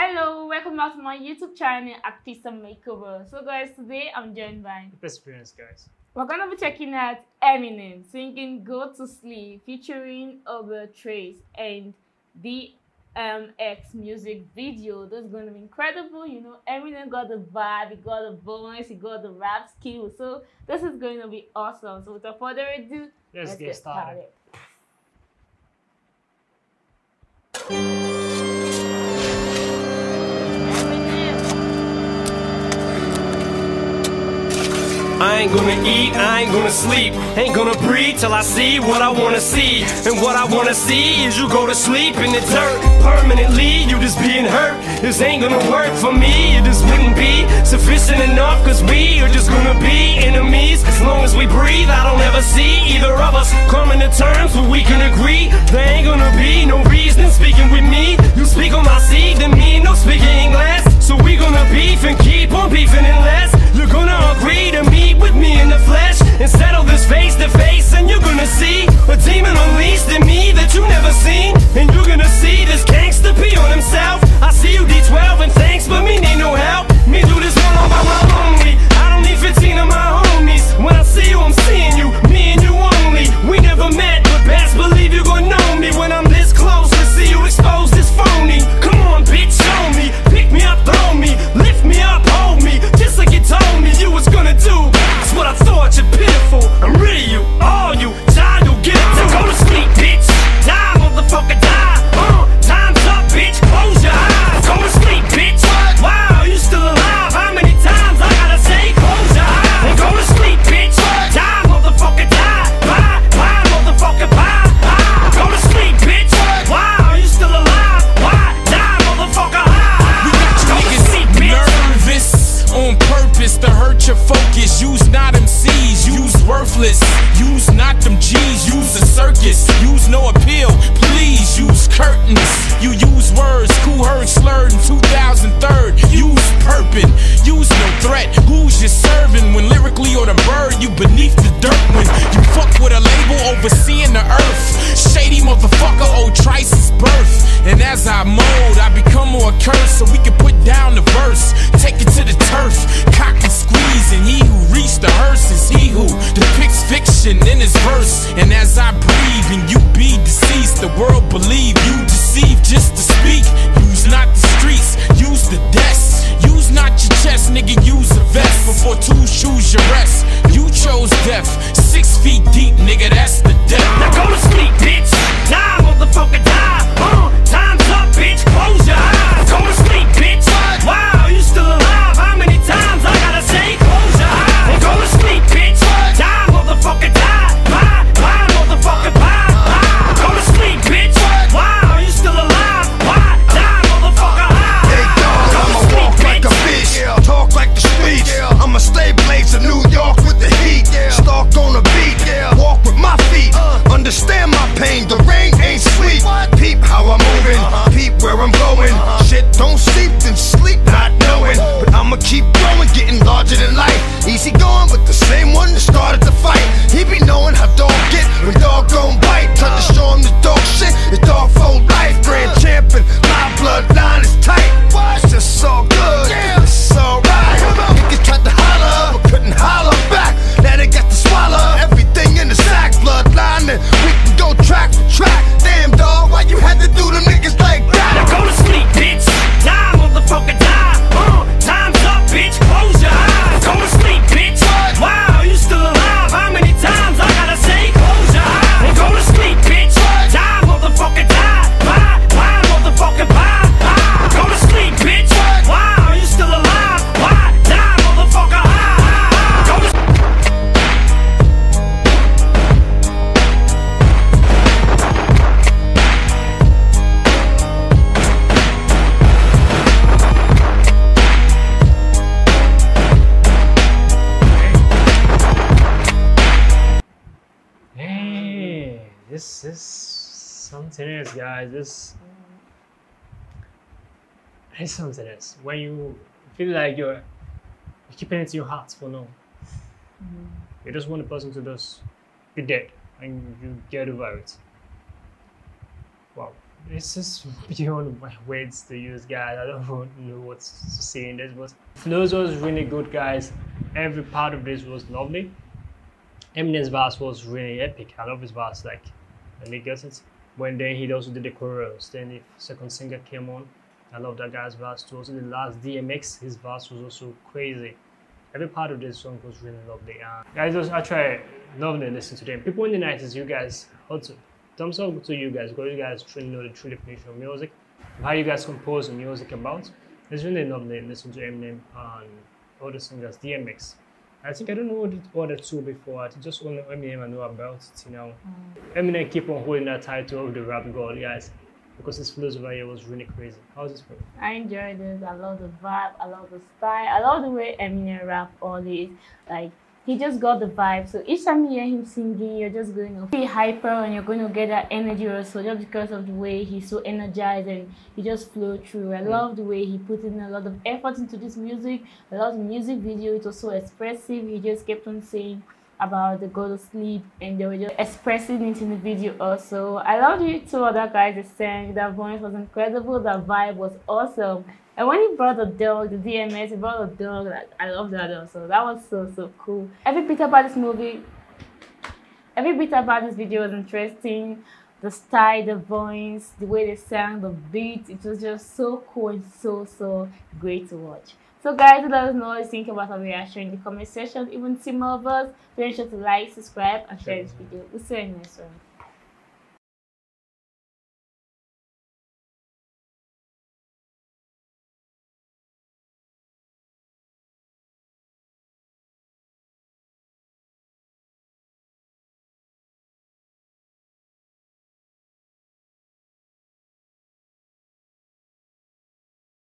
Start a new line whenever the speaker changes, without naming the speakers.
Hello, welcome back to my YouTube channel Artista Makeover. So guys, today I'm joined by
Perseverance, guys.
we're gonna be checking out Eminem singing "Go to Sleep" featuring Obie Trice and DMX music video. That's gonna be incredible. You know, Eminem got the vibe, he got the voice, he got the rap skills. So this is going to be awesome. So without further ado,
Let's, get, started.
Eminem.
Ain't gonna eat, I ain't gonna sleep, ain't gonna breathe till I see what I wanna see. And what I wanna see is you go to sleep in the dirt permanently. You just being hurt. This ain't gonna work for me. It just wouldn't be sufficient enough, cause we are just gonna be enemies. As long as we breathe, I don't ever see either of us coming to terms where we can agree. There ain't gonna be no reason speaking with me. You speak on my seed, then me no speaking English. So we gonna beef and keep on beefing unless
curtains. You use words, who heard slurred in 2003. Use purping, use no threat. Who's you serving when lyrically or the bird you beneath the dirt when you fuck with a label overseeing the earth? Shady motherfucker, old Trice's birth. And as I mold, I become more cursed so we can put down the verse. Take it to the turf, cock and squeeze. And he who reached the hearse is he who depicts fiction in his verse. And as I breathe and you be deceased, the world believe you deceive just to speak. Use not the streets, use the desk. Use not your chest, nigga, use a vest. Before two shoes your rest.
This is something else, guys. This is something else. When you feel like you're, keeping it to your heart for no. Mm-hmm. You just want the person to just be dead and you get over it. Wow. This is beyond my words to use, guys. I don't know what to say in this, but flows was really good, guys. Every part of this was lovely. Eminem's verse was really epic. I love his verse, like, and he gets it. When then he also did the chorus, then the second singer came on. I love that guy's verse too. Also, the last DMX, his verse was also crazy. Every part of this song was really lovely. Uh, guys, I try loving to listen to them. People in the 90s, you guys, also thumbs up to you guys because you guys truly know the true definition of music, how you guys compose the music about. It's really lovely to listen to Eminem and other singers, DMX. I think I don't know the other two before. I just only Eminem I know about it, you know. Mm. Eminem keep on holding that title of the rap god, guys, because his flows over here was really crazy. How's this for you?
I enjoyed this. I love the vibe. I love the style. I love the way Eminem rap all this. Like he just got the vibe. So each time you hear him singing, you're just going to be hyper and you're going to get that energy also just because of the way he's so energized and he just flow through. I love the way he put in a lot of effort into this music. a lot of music video. It was so expressive. He just kept on saying about the go to sleep and they were just expressing it in the video also. I loved it two other guys sang. That voice was incredible. That vibe was awesome. And when he brought the dog, the DMX, he brought the dog. Like, I love that also. That was so so cool. Every bit about this movie, every bit about this video was interesting. The style, the voice, the way they sang, the beat, it was just so cool and so so great to watch. So guys, let us know what you think about our reaction in the comment section. Even see more of us, make sure to like, subscribe, and share this video. We'll see you in the next one.